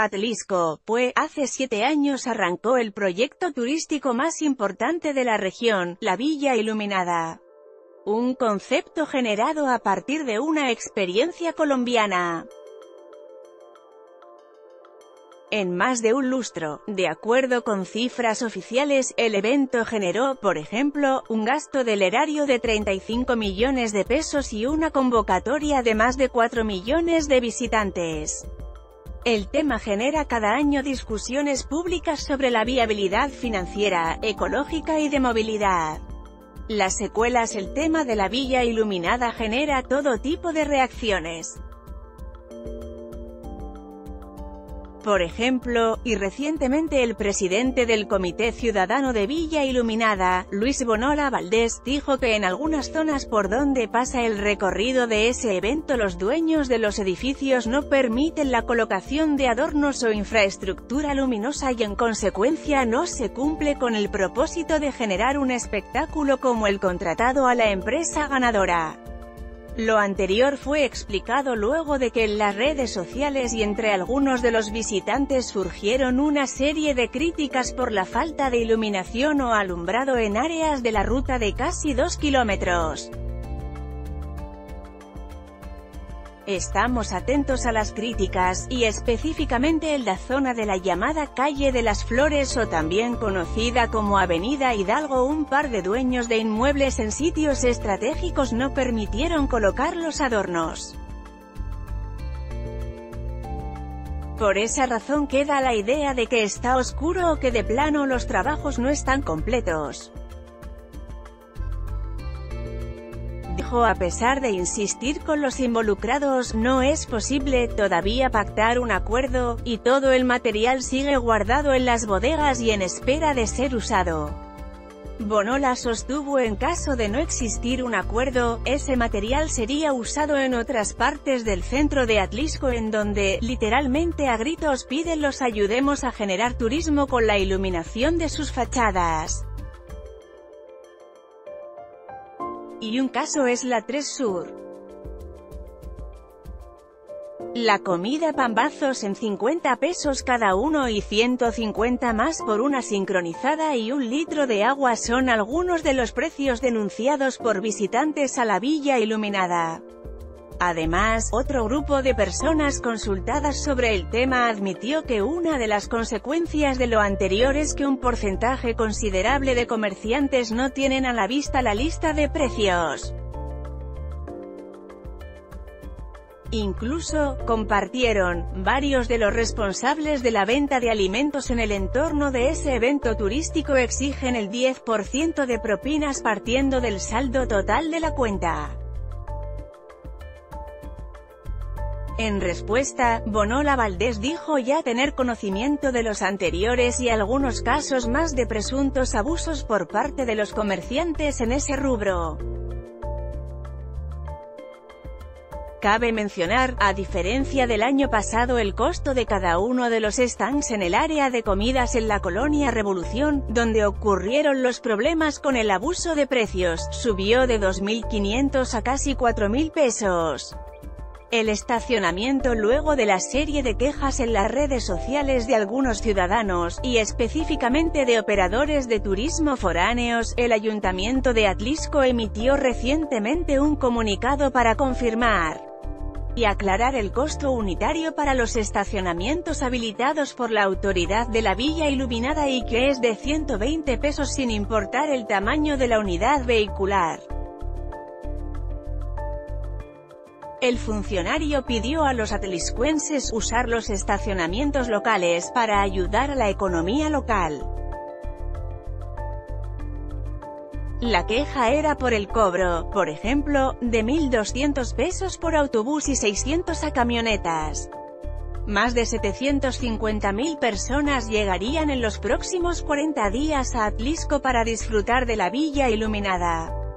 Atlisco, pues, hace siete años arrancó el proyecto turístico más importante de la región, la Villa Iluminada. Un concepto generado a partir de una experiencia colombiana. En más de un lustro, de acuerdo con cifras oficiales, el evento generó, por ejemplo, un gasto del erario de 35 millones de pesos y una convocatoria de más de 4 millones de visitantes. El tema genera cada año discusiones públicas sobre la viabilidad financiera, ecológica y de movilidad. Las secuelas El tema de la villa iluminada genera todo tipo de reacciones. Por ejemplo, y recientemente el presidente del Comité Ciudadano de Villa Iluminada, Luis Bonola Valdés, dijo que en algunas zonas por donde pasa el recorrido de ese evento los dueños de los edificios no permiten la colocación de adornos o infraestructura luminosa y en consecuencia no se cumple con el propósito de generar un espectáculo como el contratado a la empresa ganadora. Lo anterior fue explicado luego de que en las redes sociales y entre algunos de los visitantes surgieron una serie de críticas por la falta de iluminación o alumbrado en áreas de la ruta de casi dos kilómetros. Estamos atentos a las críticas, y específicamente en la zona de la llamada Calle de las Flores o también conocida como Avenida Hidalgo un par de dueños de inmuebles en sitios estratégicos no permitieron colocar los adornos. Por esa razón queda la idea de que está oscuro o que de plano los trabajos no están completos. A pesar de insistir con los involucrados, no es posible todavía pactar un acuerdo, y todo el material sigue guardado en las bodegas y en espera de ser usado. Bonola sostuvo en caso de no existir un acuerdo, ese material sería usado en otras partes del centro de Atlisco en donde, literalmente a gritos piden los ayudemos a generar turismo con la iluminación de sus fachadas. Y un caso es la 3 Sur. La comida pambazos en 50 pesos cada uno y 150 más por una sincronizada y un litro de agua son algunos de los precios denunciados por visitantes a la villa iluminada. Además, otro grupo de personas consultadas sobre el tema admitió que una de las consecuencias de lo anterior es que un porcentaje considerable de comerciantes no tienen a la vista la lista de precios. Incluso, compartieron, varios de los responsables de la venta de alimentos en el entorno de ese evento turístico exigen el 10% de propinas partiendo del saldo total de la cuenta. En respuesta, Bonola Valdés dijo ya tener conocimiento de los anteriores y algunos casos más de presuntos abusos por parte de los comerciantes en ese rubro. Cabe mencionar, a diferencia del año pasado el costo de cada uno de los stands en el área de comidas en la colonia Revolución, donde ocurrieron los problemas con el abuso de precios, subió de 2.500 a casi 4.000 pesos. El estacionamiento luego de la serie de quejas en las redes sociales de algunos ciudadanos, y específicamente de operadores de turismo foráneos, el Ayuntamiento de Atlisco emitió recientemente un comunicado para confirmar y aclarar el costo unitario para los estacionamientos habilitados por la autoridad de la villa iluminada y que es de 120 pesos sin importar el tamaño de la unidad vehicular. El funcionario pidió a los atliscuenses usar los estacionamientos locales para ayudar a la economía local. La queja era por el cobro, por ejemplo, de 1.200 pesos por autobús y 600 a camionetas. Más de 750.000 personas llegarían en los próximos 40 días a Atlisco para disfrutar de la villa iluminada.